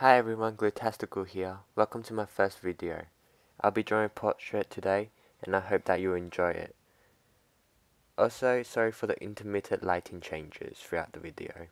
Hi everyone, gluetastical here. Welcome to my first video. I'll be drawing a portrait today and I hope that you enjoy it. Also, sorry for the intermittent lighting changes throughout the video.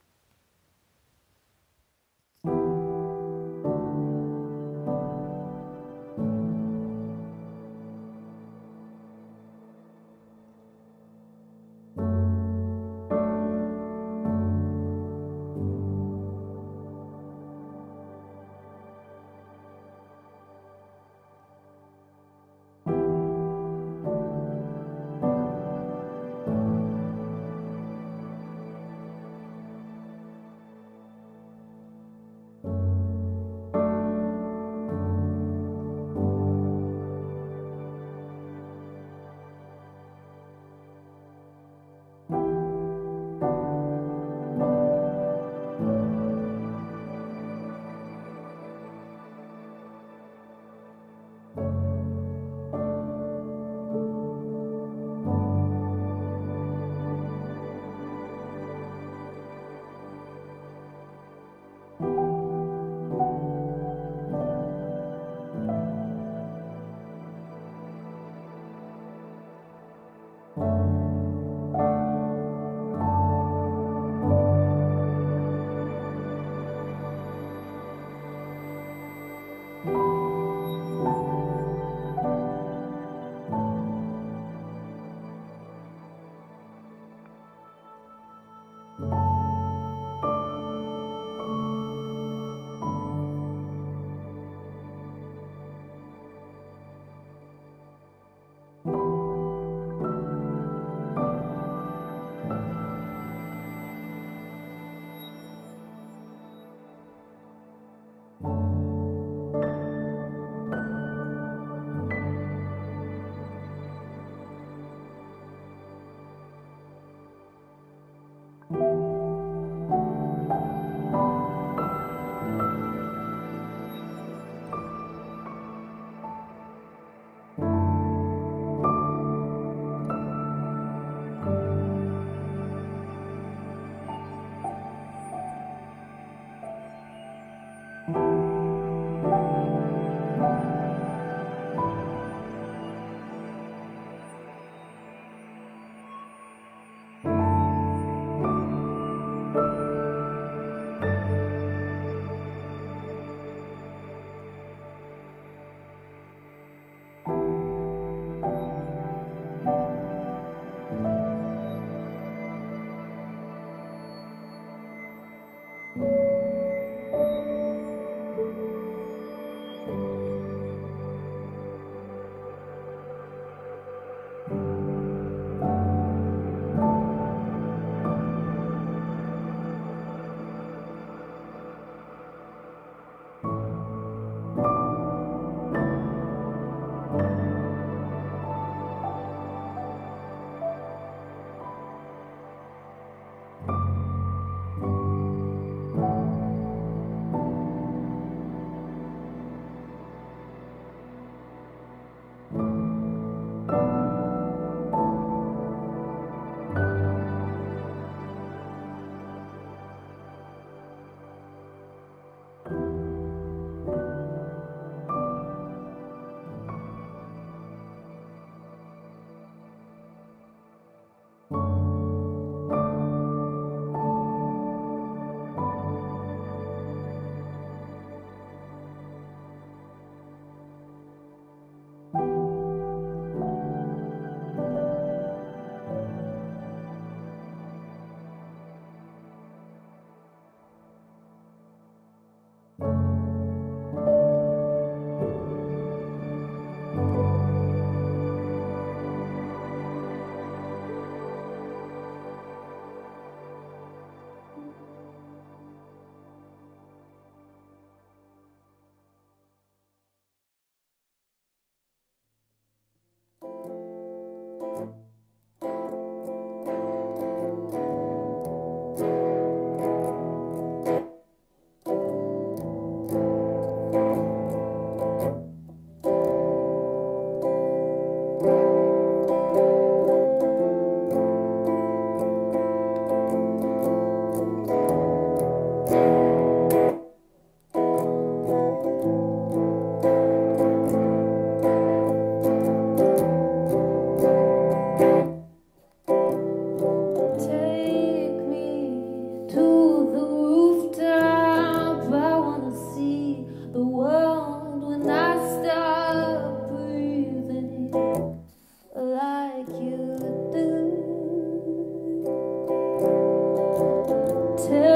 tell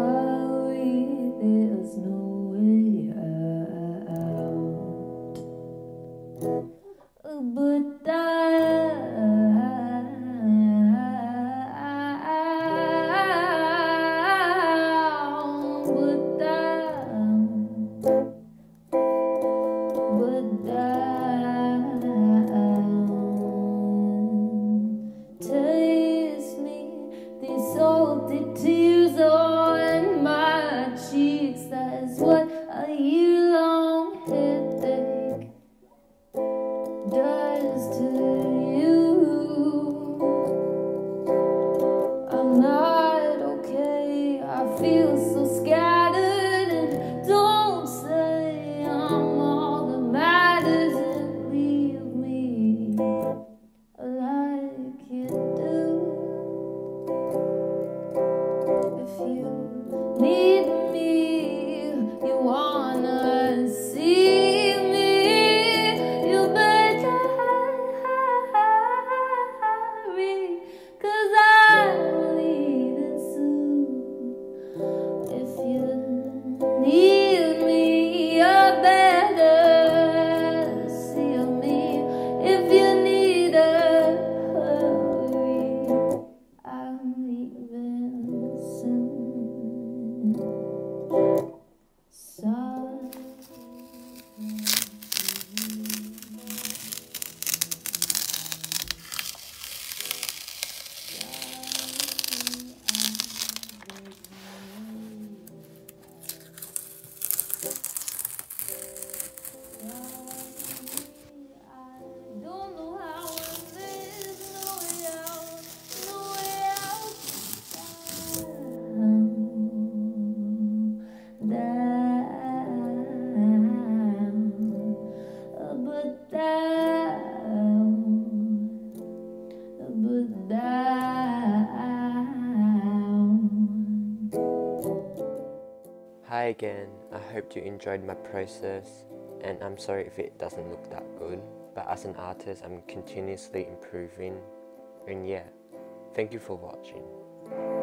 Hi again, I hope you enjoyed my process, and I'm sorry if it doesn't look that good, but as an artist, I'm continuously improving, and yeah, thank you for watching.